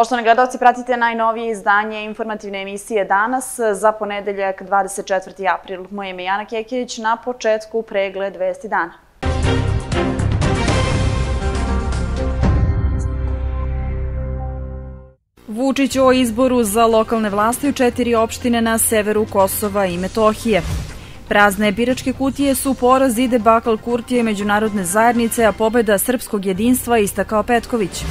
Poštovani gledalci, pratite najnovije izdanje informativne emisije danas za ponedeljak 24. april. Moje ime je Jana Kekić, na početku pregled vesti dana. Vučić o izboru za lokalne vlasti u četiri opštine na severu Kosova i Metohije. Prazne biračke kutije su poraz i debakal Kurtije međunarodne zajednice, a pobeda srpskog jedinstva istakao Petković.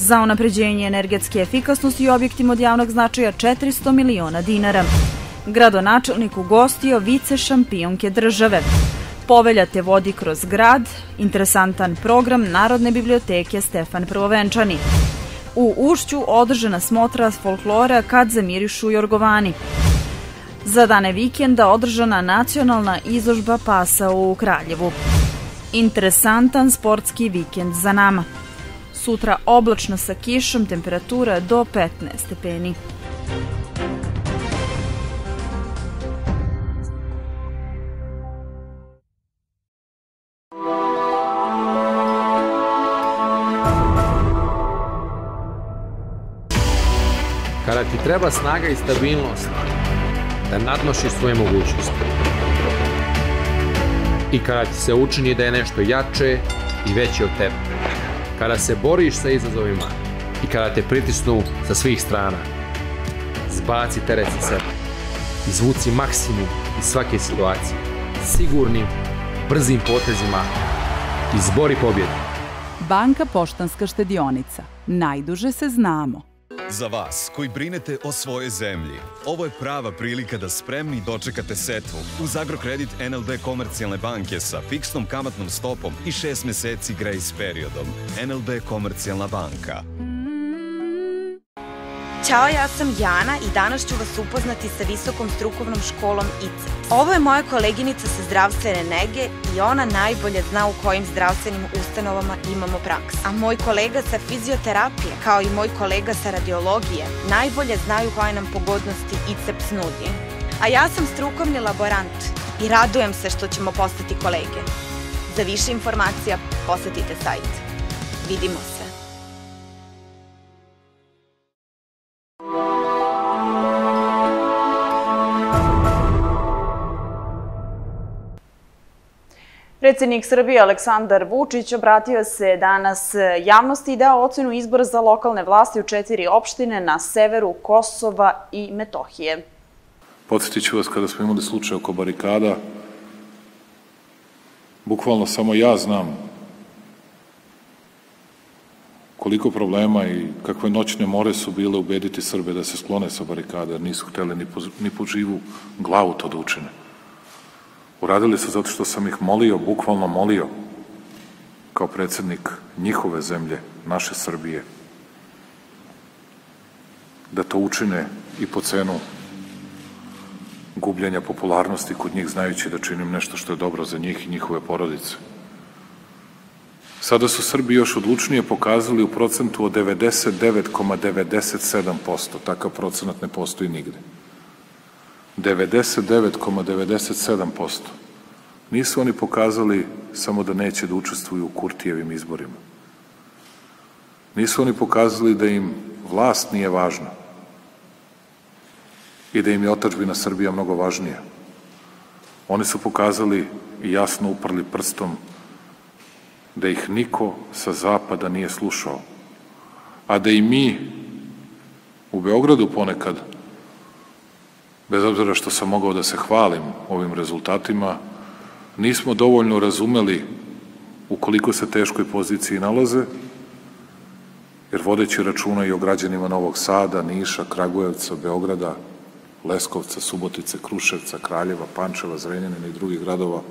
Za unapređenje energetske efikasnosti i objektima od javnog značaja 400 miliona dinara. Gradonačelnik ugostio vice šampionke države. Povelja te vodi kroz grad, interesantan program Narodne biblioteke Stefan Prvovenčani. U Ušću održana smotra folklora kad zamirišu Jorgovani. Za dane vikenda održana nacionalna izložba pasa u Kraljevu. Interesantan sportski vikend za nama. Sutra oblačno sa kišom, temperatura do 15 stepeni. Kada ti treba snaga i stabilnost, da nadnošiš svoje mogućnosti. I kada ti se učini da je nešto jače i veće od tebe. Kada se boriš sa izazovima i kada te pritisnu sa svih strana. Zbaci teret sa sebe. Izvuci maksimum iz svake situacije. Sigurnim, brzim potezima. Izbori pobjedu. Banka Poštanska štedionica. Najduže se znamo. Za vas koji brinete o svojoj zemlji, ovo je prava prilika da spremni dočekate setvu uz agrokredit NLB Komercijalne banke sa fiksnom kamatnom stopom i 6 meseci grace periodom. NLB Komercijalna banka. Ćao, ja sam Jana i danas ću vas upoznati sa Visokom strukovnom školom ICE. Ovo je moja koleginica sa zdravstvene nege i ona najbolje zna u kojim zdravstvenim ustanovama imamo praks. A moj kolega sa fizioterapije, kao i moj kolega sa radiologije, najbolje znaju koje nam pogodnosti ICEPS nudi. A ja sam strukovni laborant i radujem se što ćemo postati kolege. Za više informacija posetite sajt. Vidimo se. Predsednik Srbije Aleksandar Vučić obratio se danas javnosti i dao ocenu izbora za lokalne vlasti u četiri opštine na severu Kosova i Metohije. Podsjetit ću vas kada smo imali slučaj oko barikada, bukvalno samo ja znam koliko problema i kakve noćne more su bile ubediti Srbe da se sklone sa barikada, nisu hteli ni po, ni po živu glavu to da učine. Uradili su zato što sam ih molio, bukvalno molio, kao predsednik njihove zemlje, naše Srbije, da to učine i po cenu gubljenja popularnosti kod njih, znajući da činim nešto što je dobro za njih i njihove porodice. Sada su Srbi još odlučnije pokazali u procentu od 99,97%. Takav procenat ne postoji nigde. 99,97%. Nisu oni pokazali samo da neće da učestvuju u Kurtijevim izborima. Nisu oni pokazali da im vlast nije važna i da im je otačbina Srbija mnogo važnija. Oni su pokazali i jasno uprli prstom da ih niko sa zapada nije slušao, a da i mi u Beogradu ponekad bez obzira što sam mogao da se hvalim ovim rezultatima, nismo dovoljno razumeli u koliko se teškoj poziciji nalaze, jer vodeći računa i o građanima Novog Sada, Niša, Kragujevca, Beograda, Leskovca, Subotice, Kruševca, Kraljeva, Pančeva, Zrenjanina i drugih gradova,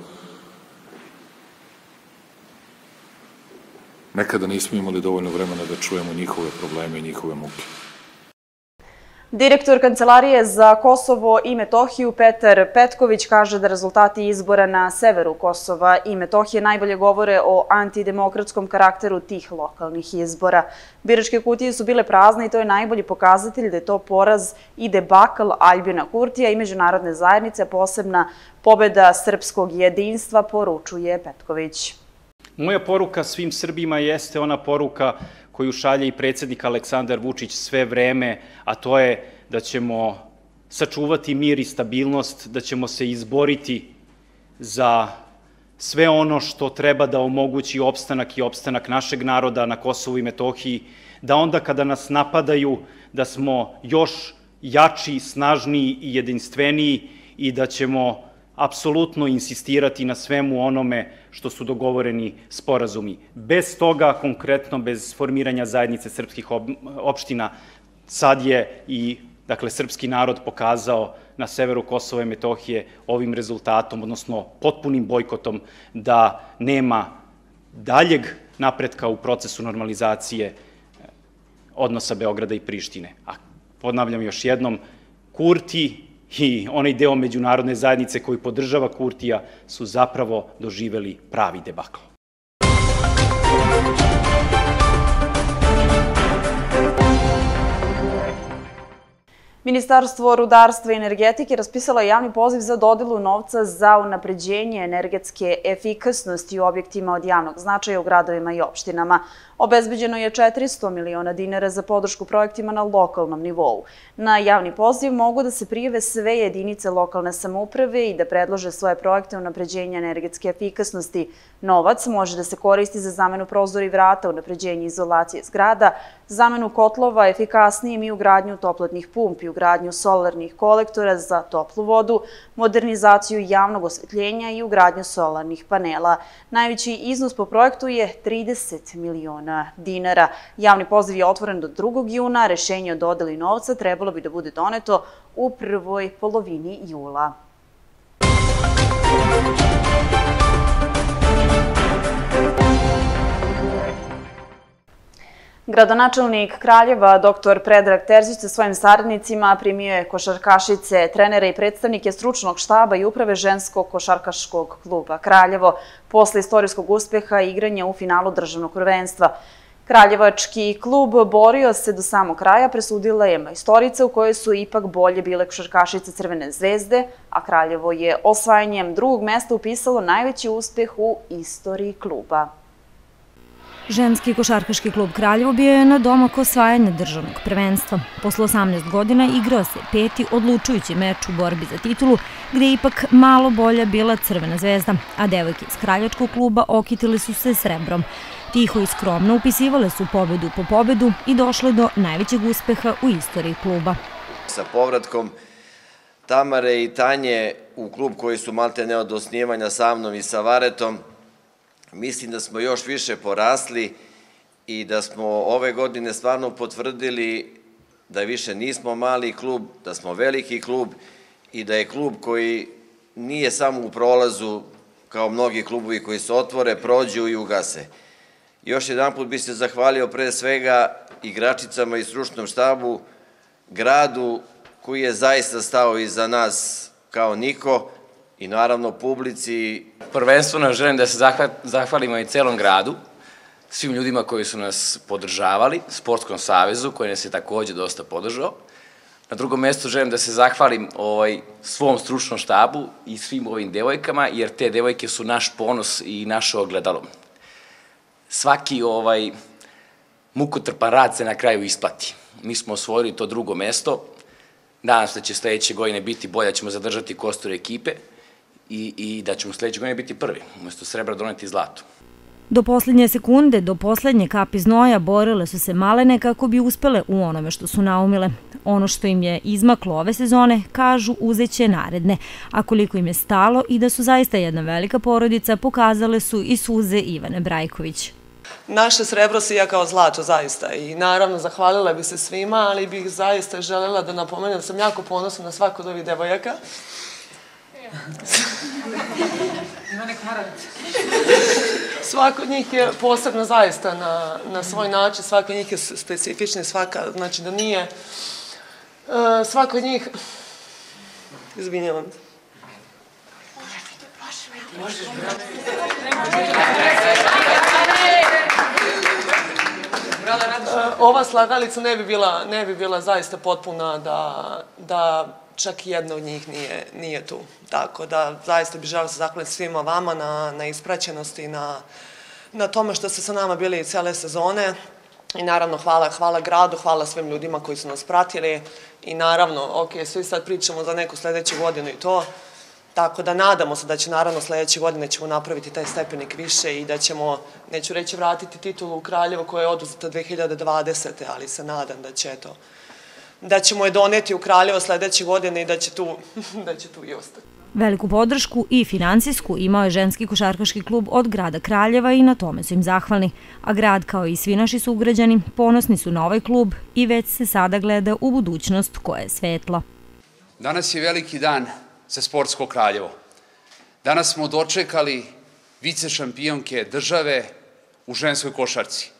nekada nismo imali dovoljno vremena da čujemo njihove probleme i njihove muke. Direktor Kancelarije za Kosovo i Metohiju Petar Petković kaže da rezultati izbora na severu Kosova i Metohije najbolje govore o antidemokratskom karakteru tih lokalnih izbora. Biračke kutije su bile prazne i to je najbolji pokazatelj da je to poraz i debakal Aljbina Kurtija i međunarodne zajednice, posebna pobeda srpskog jedinstva, poručuje Petković. Moja poruka svim Srbima jeste ona poruka koju šalje i predsednik Aleksandar Vučić sve vreme, a to je da ćemo sačuvati mir i stabilnost, da ćemo se izboriti za sve ono što treba da omogući opstanak i opstanak našeg naroda na Kosovu i Metohiji, da onda kada nas napadaju, da smo još jači, snažniji i jedinstveniji i da ćemo apsolutno insistirati na svemu onome što su dogovoreni sporazumi. Bez toga, konkretno, bez formiranja zajednice srpskih opština, sad je i dakle, srpski narod pokazao na severu Kosova i Metohije ovim rezultatom, odnosno potpunim bojkotom, da nema daljeg napretka u procesu normalizacije eh, odnosa Beograda i Prištine. A ponavljam još jednom, Kurti i onaj deo međunarodne zajednice koji podržava Kurtija su zapravo doživeli pravi debakl. Ministarstvo rudarstva i energetike raspisalo je javni poziv za dodelu novca za unapređenje energetske efikasnosti u objektima od javnog značaja u gradovima i opštinama. Obezbeđeno je 400 miliona dinara za podršku projektima na lokalnom nivou. Na javni poziv mogu da se prijeve sve jedinice lokalne samouprave i da predlože svoje projekte unapređenja energetske efikasnosti. Novac može da se koristi za zamenu prozora i vrata, unapređenje izolacije zgrada, zamenu kotlova efikasnijim i ugradnju toplotnih pumpi, ugradnju solarnih kolektora za toplu vodu, modernizaciju javnog osvetljenja i ugradnju solarnih panela. Najveći iznos po projektu je 30 miliona dinara. Javni poziv je otvoren do 2. juna, rešenje o dodeli novca trebalo bi da bude doneto u prvoj polovini jula. Gradonačelnik Kraljeva, dr. Predrag Terzić sa svojim saradnicima primio je košarkašice, trenere i predstavnike stručnog štaba i uprave ženskog košarkaškog kluba Kraljevo posle istorijskog uspeha igranja u finalu državnog prvenstva. Kraljevački klub borio se do samog kraja, presudila je majstorica u kojoj su ipak bolje bile košarkašice Crvene zvezde, a Kraljevo je osvajanjem drugog mesta upisalo najveći uspeh u istoriji kluba. Ženski košarkaški klub Kraljevo bio je na domak osvajanja državnog prvenstva. Posle 18 godina igrao se peti odlučujući meč u borbi za titulu, gde je ipak malo bolja bila Crvena zvezda, a devojke iz Kraljačkog kluba okitili su se srebrom. Tiho i skromno upisivale su pobedu po pobedu i došle do najvećeg uspeha u istoriji kluba. Sa povratkom Tamare i Tanje u klub koji su malte ne od osnijevanja sa mnom i sa Varetom, mislim da smo još više porasli i da smo ove godine stvarno potvrdili da više nismo mali klub, da smo veliki klub i da je klub koji nije samo u prolazu kao mnogi klubovi koji se otvore, prođu i ugase. Još jedan put bi se zahvalio pre svega igračicama i stručnom štabu, gradu koji je zaista stao iza nas kao niko, i naravno publici. Prvenstveno želim da se zahvalimo i celom gradu, svim ljudima koji su nas podržavali, Sportskom savezu koji nas je takođe dosta podržao. Na drugom mestu želim da se zahvalim ovaj, svom stručnom štabu i svim ovim devojkama, jer te devojke su naš ponos i naše ogledalo. Svaki ovaj, mukotrpan rad se na kraju isplati. Mi smo osvojili to drugo mesto, nadam se da će sledeće godine biti bolje, da ćemo zadržati kostur ekipe, i, i da ćemo sledeće godine biti prvi, umesto srebra doneti zlato. Do poslednje sekunde, do poslednje kapi znoja borile su se malene kako bi uspele u onome što su naumile. Ono što im je izmaklo ove sezone, kažu, uzeće naredne. A koliko im je stalo i da su zaista jedna velika porodica, pokazale su i suze Ivane Brajković. Naše srebro ja kao zlato, zaista. I naravno, zahvalila bih se svima, ali bih zaista želela da napomenem da sam jako ponosna na svako od ovih devojaka. Ima nek Svako od njih je posebno zaista na, na svoj način, svako od njih je specifični, svaka, znači da nije, uh, svako od njih, izvinjavam se. Možeš, Ova slagalica ne bi bila, ne bi bila zaista potpuna da, da čak i jedna od njih nije, nije tu. Tako da zaista bih želeo da se zahvaliti svima vama na, na ispraćenosti, na, na tome što ste sa nama bili cele sezone. I naravno hvala, hvala gradu, hvala svim ljudima koji su nas pratili i naravno, ok, svi sad pričamo za neku sledeću godinu i to, tako da nadamo se da će naravno sledeće godine ćemo napraviti taj stepenik više i da ćemo, neću reći vratiti titulu u Kraljevo koja je oduzeta 2020. ali se nadam da će to, da ćemo je doneti u Kraljevo sledeće godine i da će tu, da će tu i ostati. Veliku podršku i finansijsku imao je ženski košarkaški klub od grada Kraljeva i na tome su im zahvalni. A grad kao i svi naši sugrađani ponosni su na ovaj klub i već se sada gleda u budućnost koja je svetla. Danas je veliki dan za sportsko Kraljevo. Danas smo dočekali vice šampionke države u ženskoj košarci.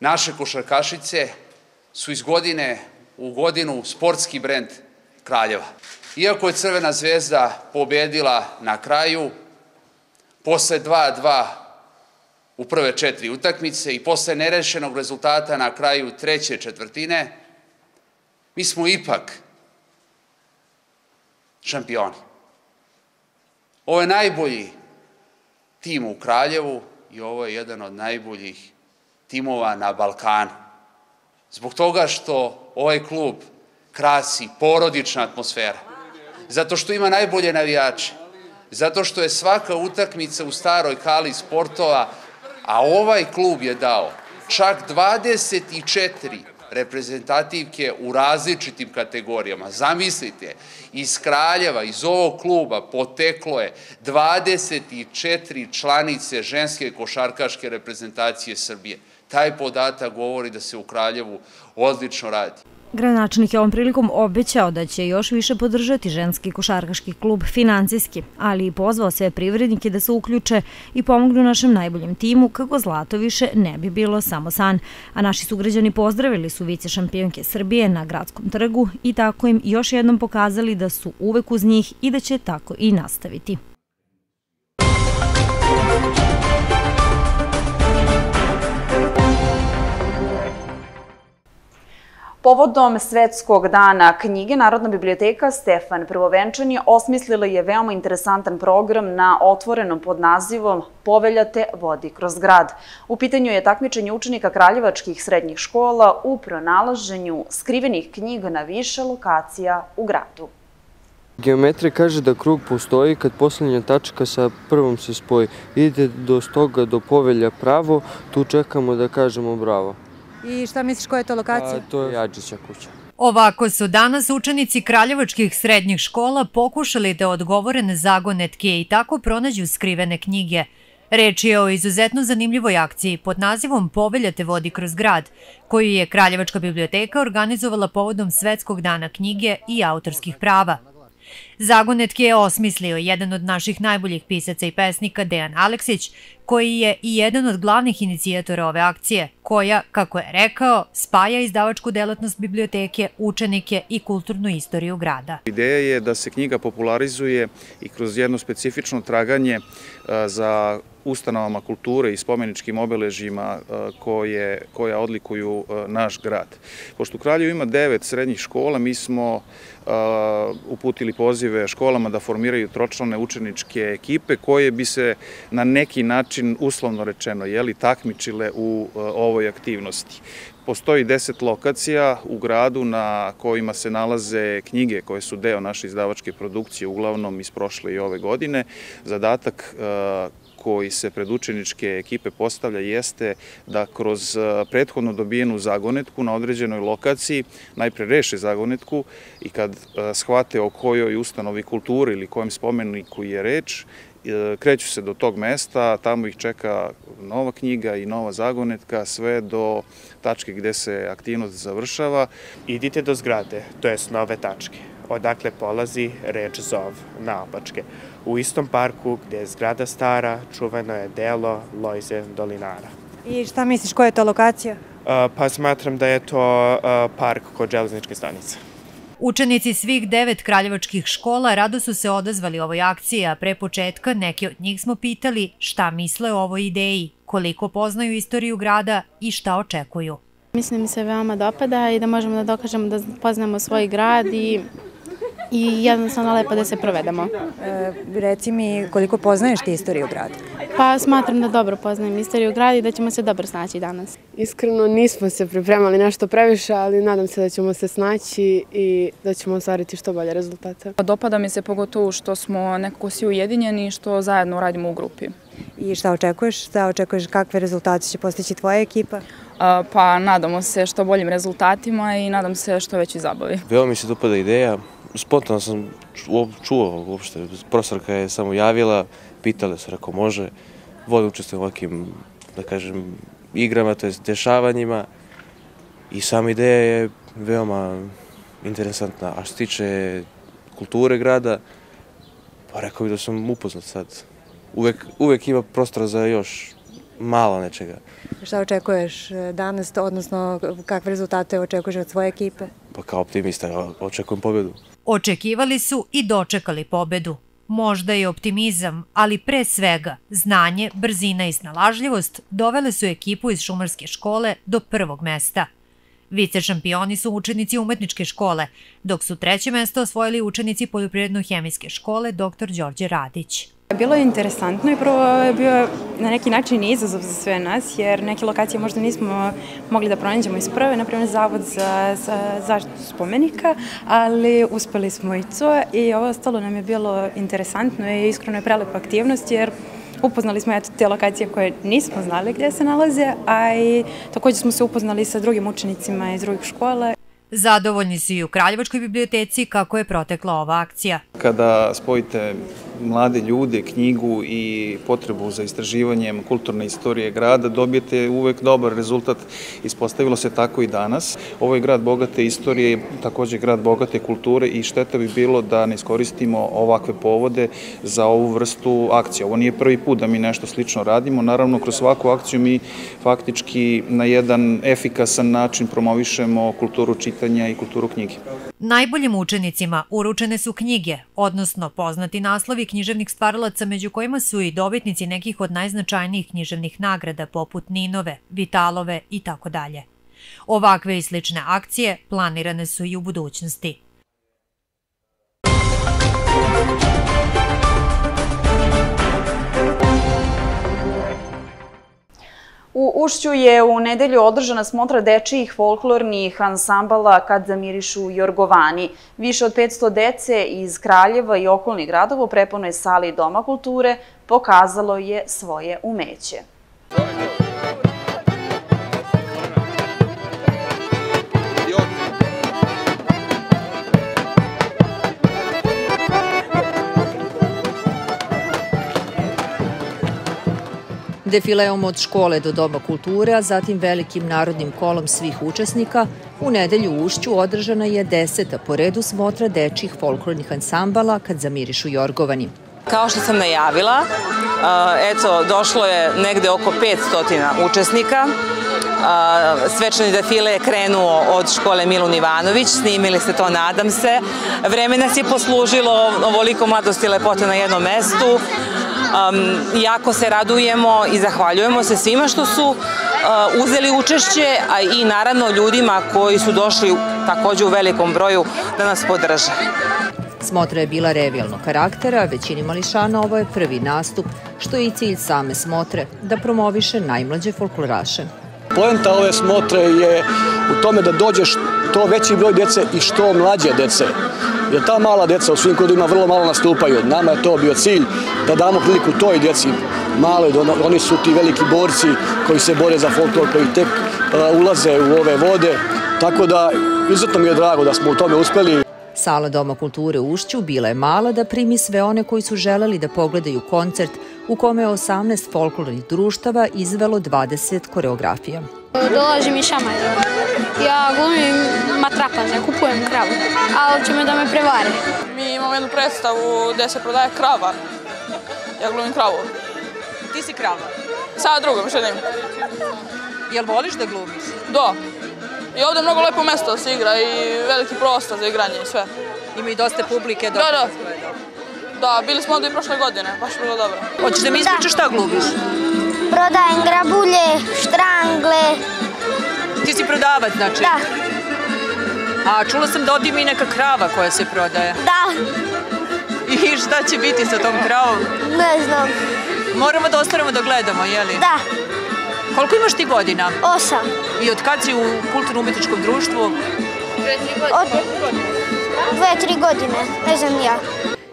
Naše košarkašice su iz godine u godinu sportski brend Kraljeva. Iako je Crvena zvezda pobedila na kraju, posle 2-2 u prve četiri utakmice i posle nerešenog rezultata na kraju treće četvrtine, mi smo ipak šampioni. Ovo je najbolji tim u Kraljevu i ovo je jedan od najboljih timova na Balkanu. Zbog toga što ovaj klub krasi porodična atmosfera zato što ima najbolje navijače, zato što je svaka utakmica u staroj hali sportova, a ovaj klub je dao čak 24 reprezentativke u različitim kategorijama. Zamislite, iz Kraljeva, iz ovog kluba poteklo je 24 članice ženske košarkaške reprezentacije Srbije. Taj podatak govori da se u Kraljevu odlično radi. Granačnik je ovom prilikom obećao da će još više podržati ženski košarkaški klub financijski, ali i pozvao sve privrednike da se uključe i pomognu našem najboljem timu kako zlato više ne bi bilo samo san. A naši sugrađani pozdravili su vice šampionke Srbije na gradskom trgu i tako im još jednom pokazali da su uvek uz njih i da će tako i nastaviti. Povodom Svetskog dana knjige, Narodna biblioteka Stefan Prvovenčan je osmislila je veoma interesantan program na otvorenom pod nazivom Poveljate vodi kroz grad. U pitanju je takmičenje učenika kraljevačkih srednjih škola u pronalaženju skrivenih knjiga na više lokacija u gradu. Geometrija kaže da krug postoji kad poslednja tačka sa prvom se spoji. Idete do stoga do povelja pravo, tu čekamo da kažemo bravo. I šta misliš koja je to lokacija? A, to je Adžića kuća. Ovako su danas učenici kraljevačkih srednjih škola pokušali da odgovore na zagonetke i tako pronađu skrivene knjige. Reč je o izuzetno zanimljivoj akciji pod nazivom Poveljate vodi kroz grad, koju je Kraljevačka biblioteka organizovala povodom Svetskog dana knjige i autorskih prava. Zagonetke je osmislio jedan od naših najboljih pisaca i pesnika Dejan Aleksić, koji je i jedan od glavnih inicijatora ove akcije, koja, kako je rekao, spaja izdavačku delatnost biblioteke, učenike i kulturnu istoriju grada. Ideja je da se knjiga popularizuje i kroz jedno specifično traganje za ustanovama kulture i spomeničkim obeležjima koje, koja odlikuju naš grad. Pošto u Kraljevu ima devet srednjih škola, mi smo uputili pozive školama da formiraju tročlane učeničke ekipe koje bi se na neki način, uslovno rečeno, takmičile u ovoj aktivnosti. Postoji deset lokacija u gradu na kojima se nalaze knjige koje su deo naše izdavačke produkcije, uglavnom iz prošle i ove godine. Zadatak koji se pred učeničke ekipe postavlja jeste da kroz prethodno dobijenu zagonetku na određenoj lokaciji najpre reše zagonetku i kad shvate o kojoj ustanovi kulture ili kojem spomeniku je reč, kreću se do tog mesta, tamo ih čeka nova knjiga i nova zagonetka, sve do tačke gde se aktivnost završava. Idite do zgrade, to jest nove tačke, odakle polazi reč zov na opačke. U istom parku gde je zgrada stara, čuveno je delo Lojze Dolinara. I šta misliš, koja je to lokacija? Pa smatram da je to park kod železničke stanice. Učenici svih devet kraljevačkih škola rado su se odazvali ovoj akciji, a pre početka neki od njih smo pitali šta misle o ovoj ideji, koliko poznaju istoriju grada i šta očekuju. Mislim da se veoma dopada i da možemo da dokažemo da poznamo svoj grad i i jednostavno lepo da se provedemo. E, reci mi koliko poznaješ ti istoriju grada? Pa smatram da dobro poznajem istoriju grada i da ćemo se dobro snaći danas. Iskreno nismo se pripremali nešto previše, ali nadam se da ćemo se snaći i da ćemo ostvariti što bolje rezultate. Dopada mi se pogotovo što smo nekako svi ujedinjeni i što zajedno radimo u grupi. I šta očekuješ? Šta očekuješ kakve rezultate će postići tvoja ekipa? Pa nadamo se što boljim rezultatima i nadam se što veći zabavi. Veoma mi se dopada ideja. Spontano sam čuo uopšte. Profesorka je samo javila, pitala se, rekao može. Volim učestvujem u ovakvim, da kažem, igrama, to je dešavanjima. I sama ideja je veoma interesantna. A što se tiče kulture grada, pa rekao bih da sam upoznat sad. Uvek, uvek ima prostora za još malo nečega. Šta očekuješ danas, odnosno kakve rezultate očekuješ od svoje ekipe? Pa kao optimista očekujem pobedu. Očekivali su i dočekali pobedu. Možda i optimizam, ali pre svega znanje, brzina i snalažljivost dovele su ekipu iz šumarske škole do prvog mesta. Vice šampioni su učenici umetničke škole, dok su treće mesto osvojili učenici poljoprivredno-hemijske škole dr. Đorđe Radić. Bilo je interesantno i prvo je bio na neki način izazov za sve nas, jer neke lokacije možda nismo mogli da pronađemo iz prve, na primjer Zavod za, za zaštitu spomenika, ali uspeli smo i to i ovo ostalo nam je bilo interesantno i iskreno je prelepa aktivnost, jer upoznali smo eto te lokacije koje nismo znali gdje se nalaze, a i također smo se upoznali sa drugim učenicima iz drugih škola. Zadovoljni su i u Kraljevačkoj biblioteci kako je protekla ova akcija. Kada spojite mlade ljude, knjigu i potrebu za istraživanjem kulturne istorije grada, dobijete uvek dobar rezultat. Ispostavilo se tako i danas. Ovo je grad bogate istorije, takođe grad bogate kulture i šteta bi bilo da ne iskoristimo ovakve povode za ovu vrstu akcije. Ovo nije prvi put da mi nešto slično radimo. Naravno, kroz svaku akciju mi faktički na jedan efikasan način promovišemo kulturu čitanja i kulturu knjige. Najboljim učenicima uručene su knjige, odnosno poznati naslovi književnih stvaralaca među kojima su i dobitnici nekih od najznačajnijih književnih nagrada poput Ninove, Vitalove i tako dalje. Ovakve i slične akcije planirane su i u budućnosti. U Ušću je u nedelju održana smotra dečijih folklornih ansambala Kad zamirišu Jorgovani. Više od 500 dece iz Kraljeva i okolnih gradova u prepunoj sali Doma kulture pokazalo je svoje umeće. Defileom od škole do Doma kulture, a zatim velikim narodnim kolom svih učesnika, u nedelju u Ušću održana je deseta po redu smotra dečjih folklornih ansambala kad zamirišu Jorgovani. Kao što sam najavila, eto, došlo je negde oko 500 učesnika. Svečani defile je krenuo od škole Milun Ivanović, snimili ste to, nadam se. Vreme nas je poslužilo ovoliko mladosti i lepote na jednom mestu. Um, jako se radujemo i zahvaljujemo se svima što su uh, uzeli učešće, a i naravno ljudima koji su došli takođe u velikom broju da nas podrže. Smotra je bila revijalnog karaktera, većini mališana ovo je prvi nastup, što je i cilj same smotre, da promoviše najmlađe folkloraše. Poenta ove smotre je u tome da dođe što veći broj dece i što mlađe dece. Jer ta mala deca u svim kodima vrlo malo nastupaju. Nama je to bio cilj da damo priliku toj djeci male, oni su ti veliki borci koji se bore za folklor, koji tek ulaze u ove vode. Tako da, izuzetno mi je drago da smo u tome uspeli. Sala Doma kulture u Ušću bila je mala da primi sve one koji su želeli da pogledaju koncert u kome je 18 folklornih društava izvelo 20 koreografija. Dolazim iz Šamajra. Ja glumim matrapaze, kupujem kravu, a hoće me da me prevare. Mi imamo jednu predstavu gde se prodaje krava. Ja glumim kravu. Ti si krava? Sada drugom želim. Jel voliš da glumiš? Da. I ovde je mnogo lepo mesto da se igra i veliki prostor za igranje i sve. Ima i dosta publike. Da, da. Da, bili smo ovde i prošle godine, baš bilo dobro. Hoćeš da mi ispričaš šta glumiš? Prodajem grabulje, štrangle. Ti si prodavac, znači? Da. A čula sam da ovdje ima i neka krava koja se prodaje. Da. I šta će biti sa tom kravom? Ne znam. Moramo da ostanemo da gledamo, jeli? Da. Koliko imaš ti godina? Osam. I od kad si u kulturno-umetničkom društvu? Od dve, tri godine, ne znam ja.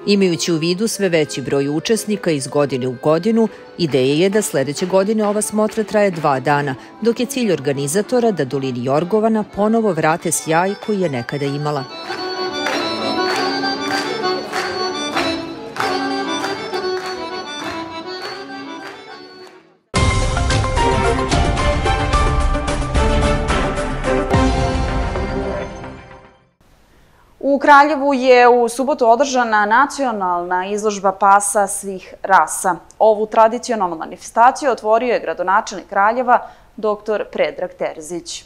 Imajući u vidu sve veći broj učesnika iz godine u godinu, ideja je da sledeće godine ova smotra traje dva dana, dok je cilj organizatora da dolini Jorgovana ponovo vrate sjaj koji je nekada imala. U Kraljevu je u subotu održana nacionalna izložba pasa svih rasa. Ovu tradicionalnu manifestaciju otvorio je gradonačelnik Kraljeva, dr. Predrag Terzić.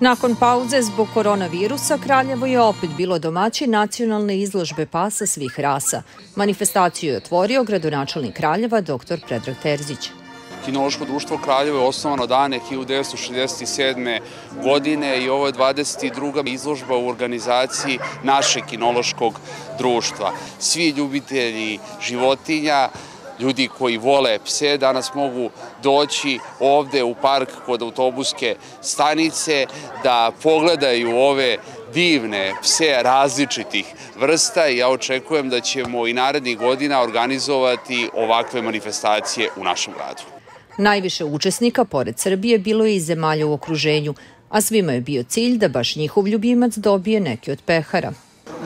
Nakon pauze zbog koronavirusa, Kraljevo je opet bilo domaći nacionalne izložbe pasa svih rasa. Manifestaciju je otvorio gradonačelnik Kraljeva, dr. Predrag Terzić. Kinološko društvo Kraljevo je osnovano dane 1967. godine i ovo je 22. izložba u organizaciji našeg kinološkog društva. Svi ljubitelji životinja, ljudi koji vole pse danas mogu doći ovde u park kod autobuske stanice da pogledaju ove divne pse različitih vrsta i ja očekujem da ćemo i narednih godina organizovati ovakve manifestacije u našem gradu. Najviše učesnika, pored Srbije, bilo je i zemalja u okruženju, a svima je bio cilj da baš njihov ljubimac dobije neki od pehara.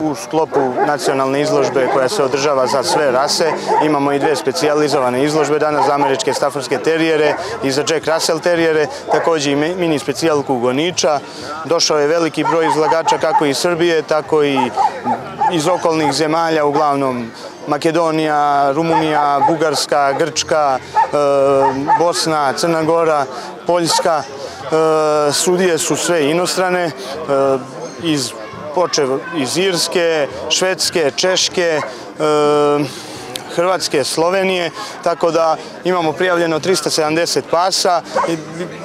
U sklopu nacionalne izložbe koja se održava za sve rase imamo i dve specijalizovane izložbe danas za američke staforske terijere i za Jack Russell terijere, takođe i mini specijalku goniča. Došao je veliki broj izlagača kako iz Srbije, tako i iz okolnih zemalja, uglavnom Makedonija, Rumunija, Bugarska, Grčka, e, Bosna, Crna Gora, Poljska. E, sudije su sve inostrane, e, iz počev iz Irske, Švedske, Češke, Hrvatske, Slovenije, tako da imamo prijavljeno 370 pasa i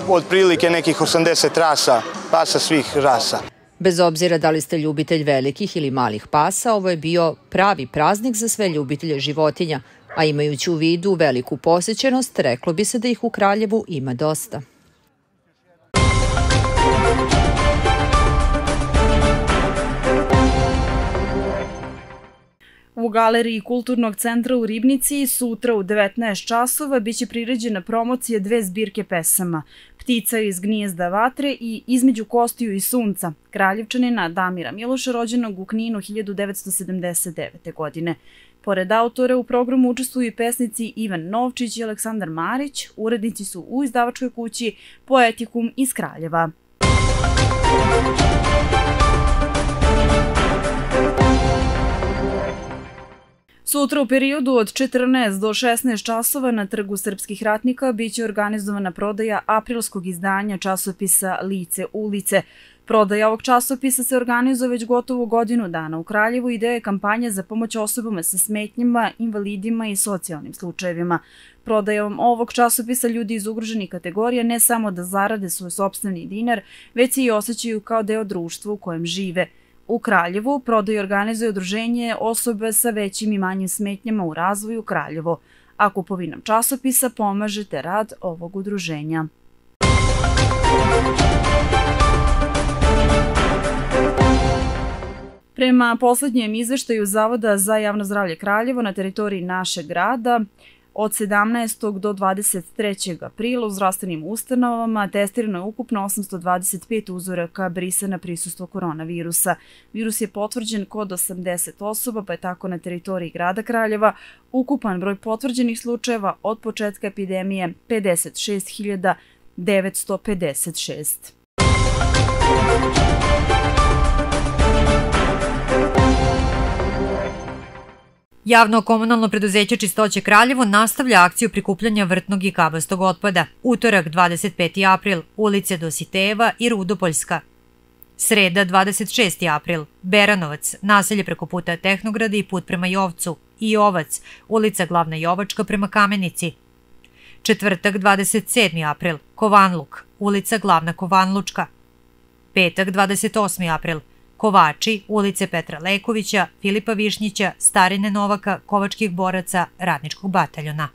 otprilike nekih 80 rasa, pasa svih rasa. Bez obzira da li ste ljubitelj velikih ili malih pasa, ovo je bio pravi praznik za sve ljubitelje životinja, a imajući u vidu veliku posećenost, reklo bi se da ih u Kraljevu ima dosta. U galeriji Kulturnog centra u Ribnici sutra u 19 časova biće priređena promocija dve zbirke pesama Ptica iz gnijezda vatre i Između kostiju i sunca Kraljevčanina Damira Miloša rođenog u Kninu 1979. godine. Pored autora u programu učestvuju i pesnici Ivan Novčić i Aleksandar Marić, urednici su u izdavačkoj kući Poetikum iz Kraljeva. Sutra u periodu od 14 do 16 časova na Trgu srpskih ratnika biće organizovana prodaja aprilskog izdanja časopisa Lice ulice. Prodaja ovog časopisa se organizuje već gotovo godinu dana. U Kraljevu ideja je kampanja za pomoć osobama sa smetnjima, invalidima i socijalnim slučajevima. Prodajom ovog časopisa ljudi iz ugroženih kategorija ne samo da zarade svoj sobstveni dinar, već se i osjećaju kao deo društva u kojem žive – U Kraljevu prodaju organizuje udruženje osobe sa većim i manjim smetnjama u razvoju Kraljevo, a kupovinom časopisa pomažete rad ovog udruženja. Prema poslednjem izveštaju Zavoda za javno zdravlje Kraljevo na teritoriji našeg grada, Od 17. do 23. aprila u zdravstvenim ustanovama testirano je ukupno 825 uzoraka brisana prisustvo koronavirusa. Virus je potvrđen kod 80 osoba, pa je tako na teritoriji grada Kraljeva ukupan broj potvrđenih slučajeva od početka epidemije 56.956. Javno komunalno preduzeće Čistoće Kraljevo nastavlja akciju prikupljanja vrtnog i kabastog otpada. Utorak 25. april, ulice Dositeva i Rudopoljska. Sreda 26. april, Beranovac, naselje preko puta Tehnograda i put prema Jovcu. I Jovac, ulica Glavna Jovačka prema Kamenici. Četvrtak 27. april, Kovanluk, ulica Glavna Kovanlučka. Petak 28. april, Kovači, ulice Petra Lekovića, Filipa Višnjića, Starine Novaka, Kovačkih boraca, Radničkog bataljona.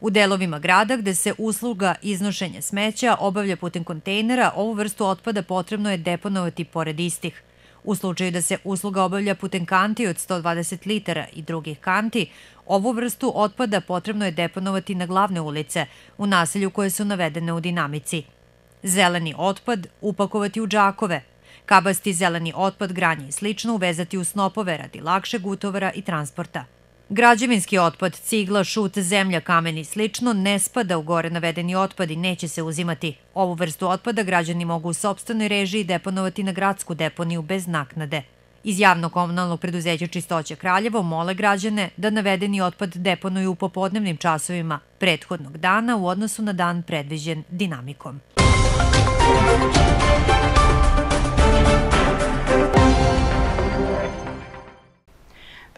U delovima grada gde se usluga iznošenja smeća obavlja putem kontejnera, ovu vrstu otpada potrebno je deponovati pored istih. U slučaju da se usluga obavlja putem kanti od 120 litara i drugih kanti, ovu vrstu otpada potrebno je deponovati na glavne ulice, u naselju koje su navedene u dinamici. Zeleni otpad upakovati u džakove, kabasti zeleni otpad, granje i slično uvezati u snopove radi lakšeg utovara i transporta. Građevinski otpad, cigla, šut, zemlja, kamen i slično ne spada u gore navedeni otpad i neće se uzimati. Ovu vrstu otpada građani mogu u sobstvenoj režiji deponovati na gradsku deponiju bez naknade. Iz javnog komunalnog preduzeća Čistoća Kraljevo mole građane da navedeni otpad deponuju u popodnevnim časovima prethodnog dana u odnosu na dan predviđen dinamikom.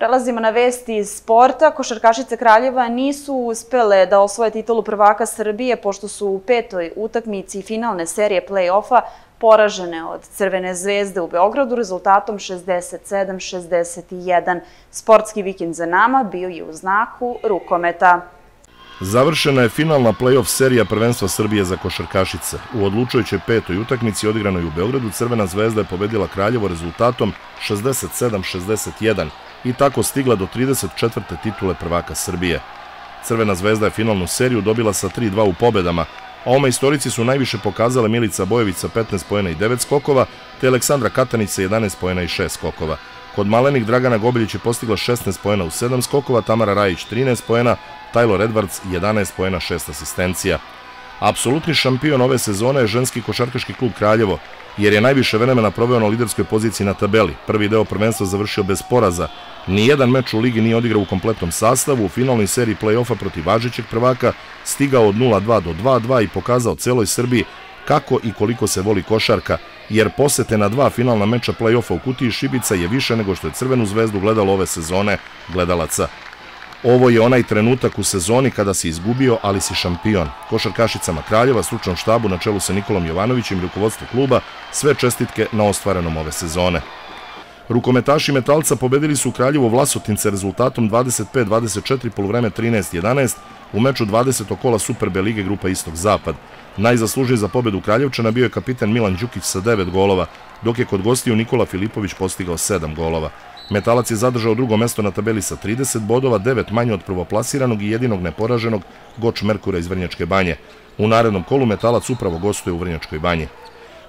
Prelazimo na vesti iz sporta. Košarkašice Kraljeva nisu uspele da osvoje titulu prvaka Srbije pošto su u petoj utakmici finalne serije play-offa poražene od Crvene zvezde u Beogradu rezultatom 67-61. Sportski vikend za nama bio je u znaku rukometa. Završena je finalna play-off serija prvenstva Srbije za košarkašice. U odlučujućoj petoj utakmici odigranoj u Beogradu Crvena zvezda je pobedila Kraljevo rezultatom 67-61 i tako stigla do 34. titule prvaka Srbije. Crvena zvezda je finalnu seriju dobila sa 3-2 u pobedama, a ome istorici su najviše pokazale Milica Bojević sa 15 pojena i 9 skokova, te Aleksandra Katanić sa 11 pojena i 6 skokova. Kod malenih Dragana Gobiljić je postigla 16 pojena u 7 skokova, Tamara Rajić 13 pojena, Tyler Edwards 11 pojena 6 asistencija. Apsolutni šampion ove sezone je ženski košarkaški klub Kraljevo, jer je najviše vremena proveo na liderskoj poziciji na tabeli. Prvi deo prvenstva završio bez poraza. Nijedan meč u ligi nije odigrao u kompletnom sastavu. U finalnoj seriji play-offa protiv važećeg prvaka stigao od 0-2 do 2-2 i pokazao celoj Srbiji kako i koliko se voli košarka, jer posete na dva finalna meča play-offa u Kutiji Šibica je više nego što je Crvenu zvezdu gledalo ove sezone gledalaca. Ovo je onaj trenutak u sezoni kada si izgubio, ali si šampion. Košarkašicama Kraljeva, stručnom štabu na čelu sa Nikolom Jovanovićem i rukovodstvu kluba, sve čestitke na ostvarenom ove sezone. Rukometaši Metalca pobedili su Kraljevo Vlasotince rezultatom 25-24 polovreme 13-11 u meču 20. kola Superbe lige grupa Istok-Zapad. Najzaslužiji za pobedu Kraljevčana bio je kapitan Milan Đukić sa 9 golova, dok je kod gostiju Nikola Filipović postigao 7 golova. Metalac je zadržao drugo mesto na tabeli sa 30 bodova, 9 manje od prvoplasiranog i jedinog neporaženog Goč Merkura iz Vrnjačke banje. U narednom kolu Metalac upravo gostuje u Vrnjačkoj banji.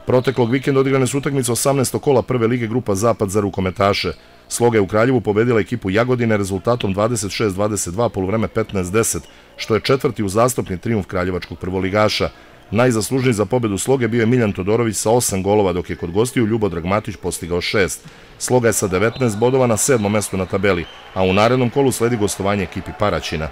Proteklog vikenda odigrane su utakmice 18. kola prve lige grupa Zapad za rukometaše. Sloga je u Kraljevu pobedila ekipu Jagodine rezultatom 26-22 polovreme 15-10, što je četvrti uzastopni triumf kraljevačkog prvoligaša. Najzaslužniji za pobedu Sloge bio je Miljan Todorović sa 8 golova, dok je kod gostiju Ljubo Dragmatić postigao 6. Sloga je sa 19 bodova na sedmom mestu na tabeli, a u narednom kolu sledi gostovanje ekipi Paraćina.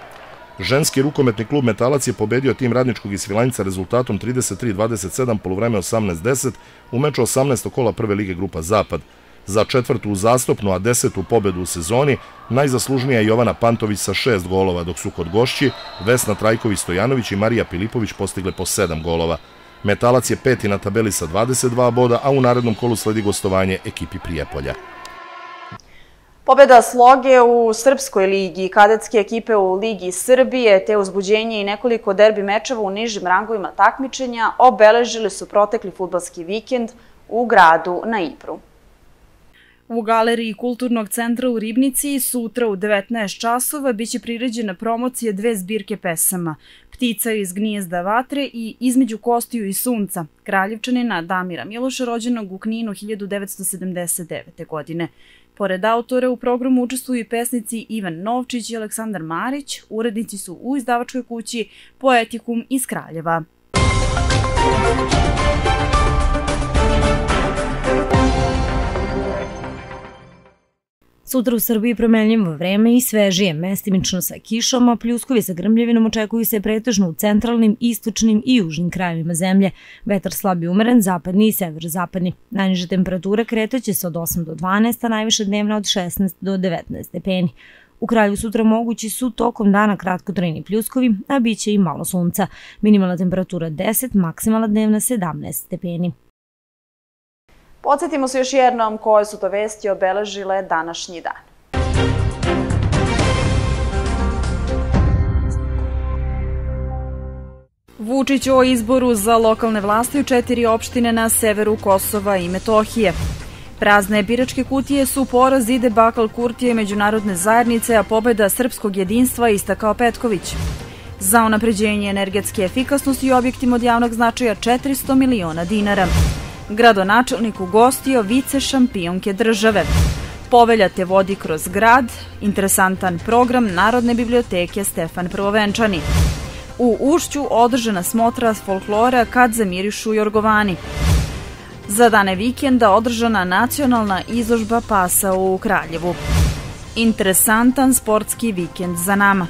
Ženski rukometni klub Metalac je pobedio tim radničkog iz Svilanjica rezultatom 33-27 polovreme 18-10 u meču 18. kola prve lige grupa Zapad. Za četvrtu uzastopnu, a desetu pobedu u sezoni, najzaslužnija je Jovana Pantović sa šest golova, dok su kod gošći Vesna Trajković-Stojanović i Marija Pilipović postigle po sedam golova. Metalac je peti na tabeli sa 22 boda, a u narednom kolu sledi gostovanje ekipi Prijepolja. Pobeda Sloge u Srpskoj ligi, kadetske ekipe u Ligi Srbije, te uzbuđenje i nekoliko derbi mečeva u nižim rangovima takmičenja obeležili su protekli futbalski vikend u gradu na Ibru. U galeriji Kulturnog centra u Ribnici sutra u 19 časova biće priređena promocija dve zbirke pesama Ptica iz gnijezda vatre i Između kostiju i sunca, kraljevčanina Damira Miloša rođenog u Kninu 1979. godine. Pored autora u programu učestvuju i pesnici Ivan Novčić i Aleksandar Marić, urednici su u izdavačkoj kući Poetikum iz Kraljeva. Sutra u Srbiji promenljivo vreme i svežije, mestimično sa kišom, a pljuskovi sa grmljevinom očekuju se pretežno u centralnim, istočnim i južnim krajevima zemlje. Vetar slab i umeren, zapadni i severozapadni. Najniže temperature kretaće se od 8 do 12, a najviše dnevna od 16 do 19 stepeni. U kralju sutra mogući su tokom dana kratkotrajni pljuskovi, a bit će i malo sunca. Minimalna temperatura 10, maksimalna dnevna 17 stepeni. Podsjetimo se još jednom koje su to vesti obeležile današnji dan. Vučić o izboru za lokalne vlasti u četiri opštine na severu Kosova i Metohije. Prazne biračke kutije su poraz ide bakal Kurtije međunarodne zajednice, a pobeda srpskog jedinstva istakao Petković. Za unapređenje energetske efikasnosti i objektima od javnog značaja 400 miliona dinara. Gradonačelnik ugostio vice šampionke države. Povelja te vodi kroz grad, interesantan program Narodne biblioteke Stefan Prvovenčani. U Ušću održana smotra folklora kad zamirišu jorgovani. Za dane vikenda održana nacionalna izložba pasa u Kraljevu. Interesantan sportski vikend za nama.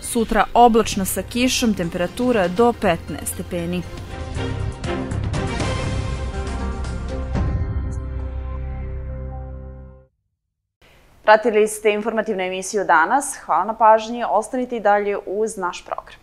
Sutra oblačno sa kišom, temperatura do 15 stepeni. Pratili ste informativnu emisiju danas. Hvala na pažnji. Ostanite i dalje uz naš program.